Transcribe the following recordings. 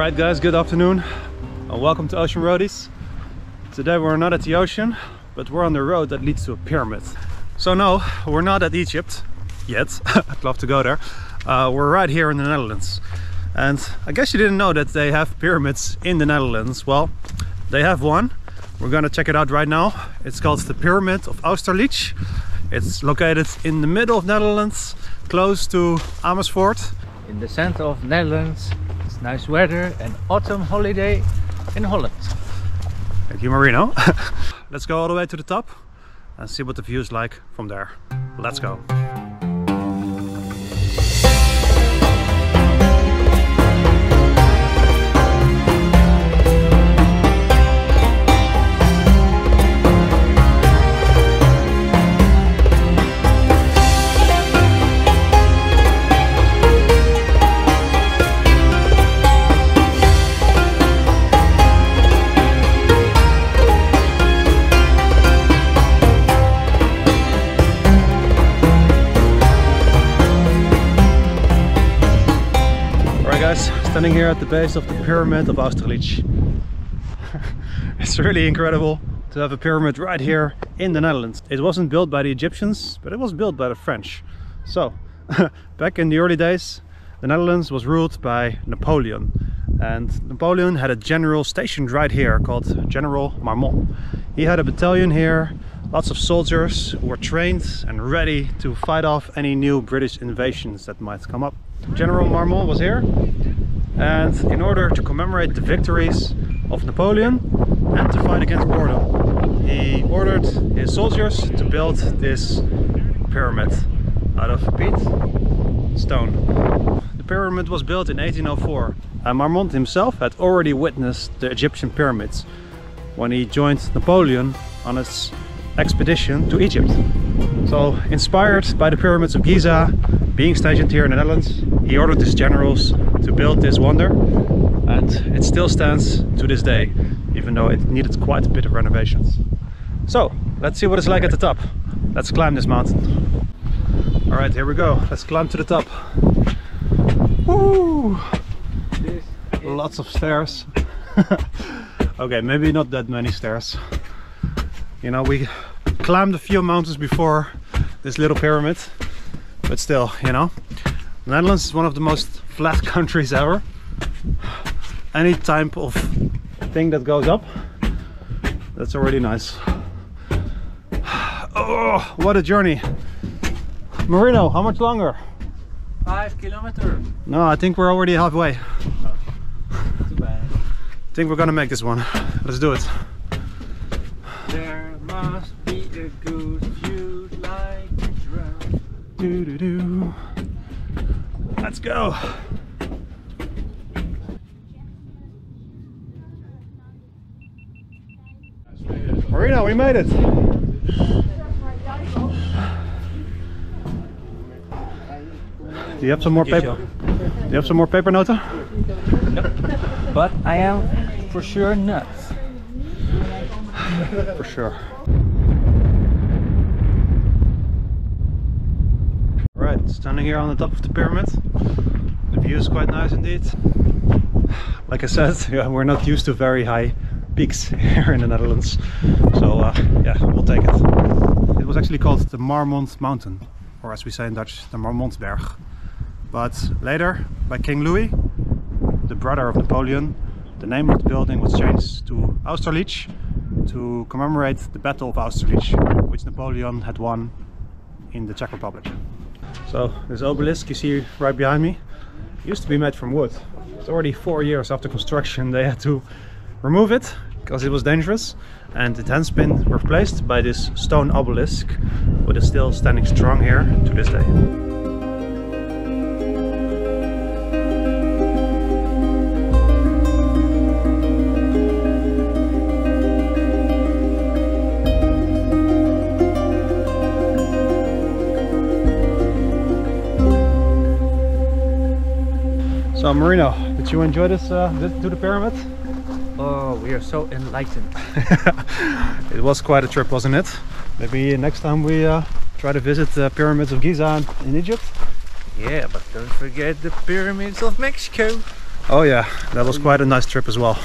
Alright guys, good afternoon and welcome to Ocean Roadies. Today we're not at the ocean, but we're on the road that leads to a pyramid. So no, we're not at Egypt yet. I'd love to go there. Uh, we're right here in the Netherlands. And I guess you didn't know that they have pyramids in the Netherlands. Well, they have one. We're gonna check it out right now. It's called the Pyramid of Austerlitz. It's located in the middle of Netherlands, close to Amersfoort. In the center of Netherlands, nice weather and autumn holiday in Holland. Thank you, Marino. Let's go all the way to the top and see what the view is like from there. Let's go. Guys, standing here at the base of the Pyramid of Austerlitz. it's really incredible to have a pyramid right here in the Netherlands. It wasn't built by the Egyptians, but it was built by the French. So, back in the early days, the Netherlands was ruled by Napoleon. And Napoleon had a general stationed right here called General Marmont. He had a battalion here, lots of soldiers who were trained and ready to fight off any new British invasions that might come up. General Marmont was here and in order to commemorate the victories of Napoleon and to fight against boredom, he ordered his soldiers to build this pyramid out of peat stone. The pyramid was built in 1804 and Marmont himself had already witnessed the Egyptian pyramids when he joined Napoleon on his expedition to Egypt. So inspired by the pyramids of Giza being stationed here in the Netherlands, he ordered his generals to build this wonder and it still stands to this day, even though it needed quite a bit of renovations. So let's see what it's like at the top. Let's climb this mountain. All right, here we go. Let's climb to the top. Woo! Lots of stairs. okay, maybe not that many stairs. You know, we climbed a few mountains before this little pyramid, but still, you know, the Netherlands is one of the most flat countries ever. Any type of thing that goes up, that's already nice. Oh, what a journey! Marino, how much longer? Five kilometers. No, I think we're already halfway. Too bad. I think we're gonna make this one. Let's do it. There must be a good view like a drum. Do do do. Let's go. Marina, we made it. Do you have some more paper? Do you have some more paper nota? But I am for sure not. For sure. Right, standing here on the top of the pyramid. The view is quite nice indeed. Like I said, yeah, we're not used to very high peaks here in the Netherlands. So uh, yeah, we'll take it. It was actually called the Marmont Mountain, or as we say in Dutch, the Marmontberg. But later, by King Louis, the brother of Napoleon, the name of the building was changed to Austerlitz to commemorate the Battle of Austerlitz, which Napoleon had won in the Czech Republic. So this obelisk you see right behind me used to be made from wood. It's already four years after construction they had to remove it because it was dangerous and it has been replaced by this stone obelisk but it's still standing strong here to this day. So Marino, did you enjoy this uh, visit to the pyramid? Oh, we are so enlightened. it was quite a trip, wasn't it? Maybe next time we uh, try to visit the pyramids of Giza in Egypt. Yeah, but don't forget the pyramids of Mexico. Oh yeah, that was quite a nice trip as well.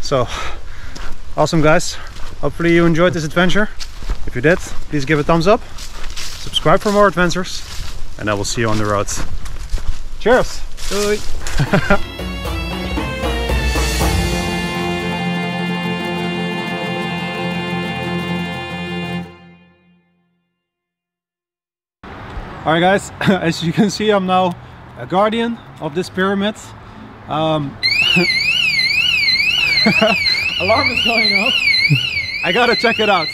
So, awesome guys. Hopefully you enjoyed this adventure. If you did, please give a thumbs up. Subscribe for more adventures. And I will see you on the road. Cheers! Alright guys, as you can see I'm now a guardian of this pyramid. Um, alarm is going off. I gotta check it out.